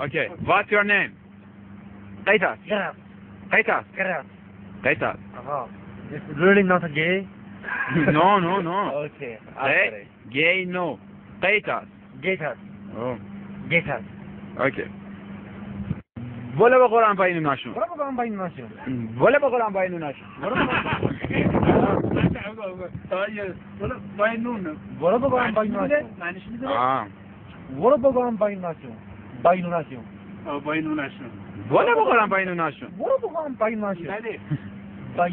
Okay. What's your name? Kaitas. Yes. Kaitas. Yes. Kaitas. Uh-huh. It's really not gay. no, no, no. Okay. Gay, gay no. Kaitas. Gator. Oh. Gator. Okay. بوله بقرآن پایین ناشون برو بگم با این ماشین. بوله بقرآن پایین ناشون برو بگم. برو بگم با این ماشین. آه. برو بگم با این ماشین. با این ماشین. بوله بقرآن پایین ناشون برو بگم با این ماشین. با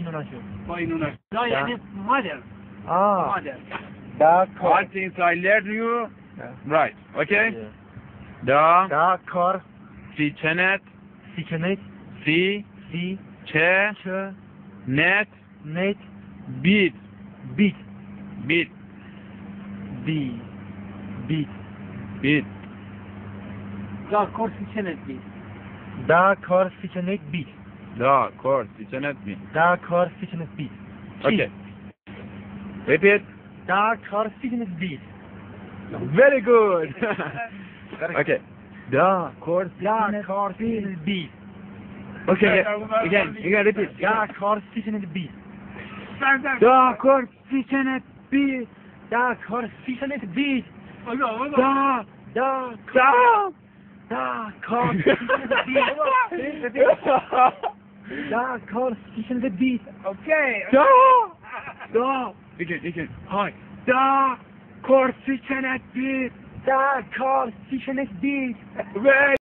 این ماشین. یعنی مادر Ah. مادر Da All things I learned you right okay دا Da kar سی چنت sikenet سی si چه çö نت net بیت bit بیت bi bit بیت Da cor sicenet bi. Da cor sicenet bi. Da cor sicenet bi. Da. Okay. Repeat. Da cor sicenet bi. Very good. okay. Da cor sicenet bi. Okay, again, you gotta repeat. Da cor sicenet bi. Da cor sicenet bi. Da cor sicenet bi. Da, da, da. Da zwischen den Beat. the Beat. Okay. Da. Da. Wickel, wickel. Hi. Da. Kor zwischen the Beat. D'accord, zwischen the Beat.